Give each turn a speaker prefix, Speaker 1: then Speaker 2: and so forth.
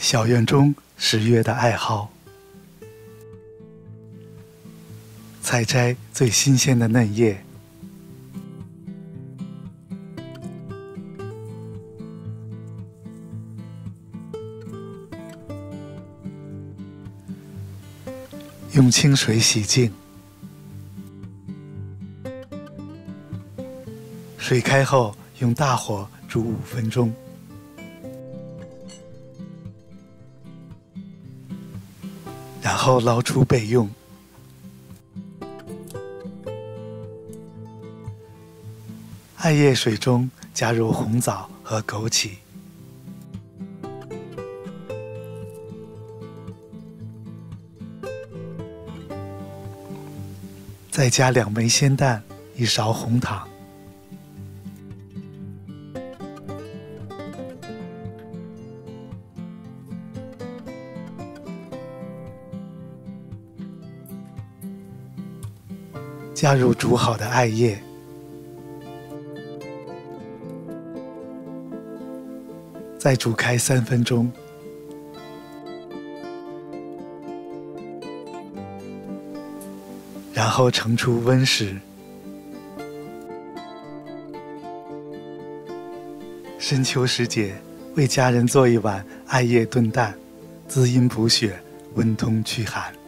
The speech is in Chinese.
Speaker 1: 小院中十月的爱好，采摘最新鲜的嫩叶，用清水洗净，水开后用大火煮五分钟。然后捞出备用。艾叶水中加入红枣和枸杞，再加两枚鲜蛋，一勺红糖。加入煮好的艾叶，再煮开三分钟，然后盛出温食。深秋时节，为家人做一碗艾叶炖蛋，滋阴补血，温通驱寒。